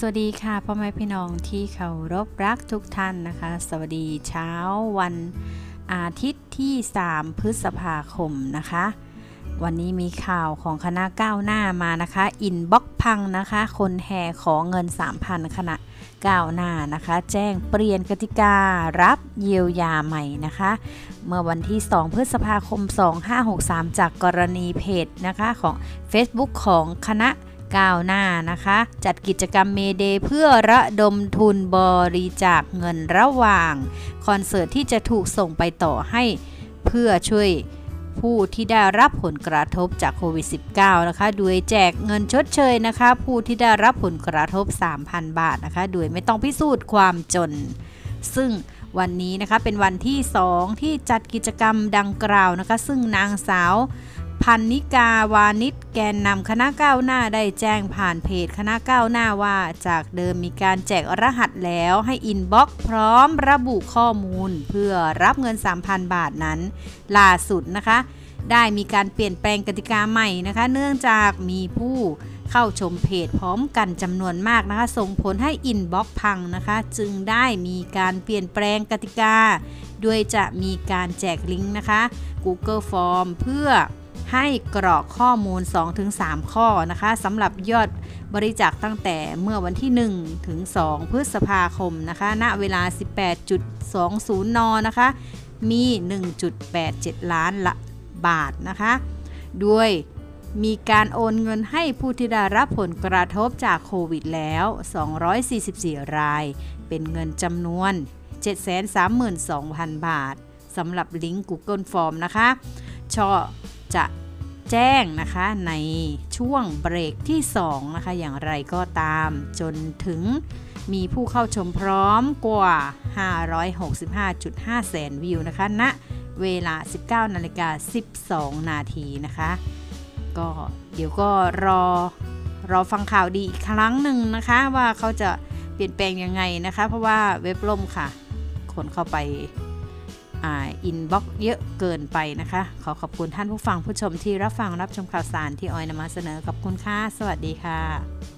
สวัสดีค่ะพ่อแม่พี่น้องที่เคารพรักทุกท่านนะคะ สวัสดีเช้าวันอาทิตย์ที่ 3 พฤษภาคมนะคะ วันนี้มีข่าวของคณะก้าวหน้ามานะคะ อินบ็อกพังนะคะ คนแห่ขอเงิน 3,000 คณะก้าวหน้านะคะ แจ้งเปลี่ยนกติการับเยียวยาใหม่นะคะ เมื่อวันที่ 2 พฤษภาคม 2563 จากกรณีเพจนะคะของ Facebook ของคณะ ก้าวหน้านะคะ จัดกิจกรรมเมเดย์เพื่อระดมทุนบริจาคเงินระหว่าง คอนเสิร์ตที่จะถูกส่งไปต่อให้เพื่อช่วยผู้ที่ได้รับผลกระทบจากโควิด -19 นะคะ โดยแจกเงินชดเชยนะคะ ผู้ที่ได้รับผลกระทบ 3,000 บาทนะคะ โดยไม่ต้องพิสูจน์ความจน ซึ่งวันนี้นะคะเป็นวันที่ 2 ที่จัดกิจกรรมดังกล่าวนะคะ ซึ่งนางสาว พรรณิการ์ วานิชแกนนำคณะก้าวหน้าได้แจ้งผ่านเพจคณะก้าวหน้าว่า จากเดิมมีการแจกรหัสแล้วให้ inbox พร้อมระบุข้อมูล เพื่อรับเงิน 3,000 บาทนั้นล่าสุดนะคะ ได้มีการเปลี่ยนแปลงกติกาใหม่นะคะ เนื่องจากมีผู้เข้าชมเพจพร้อมกันจำนวนมากนะคะ ส่งผลให้ inbox พังนะคะ จึงได้มีการเปลี่ยนแปลงกติกา โดยจะมีการแจกลิงก์นะคะ Google Form เพื่อให้กรอกข้อมูล 2-3 ข้อนะคะสำหรับยอดบริจาคตั้งแต่เมื่อวันที่ 1 ถึง 2 พฤษภาคมนะคะ ณ เวลา 18.20 น นะคะ มี 1.87 ล้านละบาทนะคะ ด้วยมีการโอนเงินให้ผู้ที่ได้รับผลกระทบจากโควิดแล้ว 244 ราย เป็นเงินจำนวน 732,000 บาทสำหรับลิงก์ Google Form นะคะชอ จะแจ้งนะคะในช่วงเบรกที่2นะคะอย่างไรก็ตามจนถึงมีผู้เข้าชมพร้อมกว่า 565.5 แสนวิวนะคะณนะเวลา 19นาฬิกา12 นาทีนะคะ ก็เดี๋ยวก็รอรอฟังข่าวดีอีกครั้งหนึ่งนะคะว่าเขาจะเปลี่ยนแปลงยังไงนะคะ เพราะว่าเว็บล่มค่ะ คนเข้าไป อินบ็อกเยอะเกินไปนะคะ ขอขอบคุณท่านผู้ฟังผู้ชมที่รับฟังรับชมข่าวสารที่ออยนำมาเสนอขอบคุณค่ะ สวัสดีค่ะ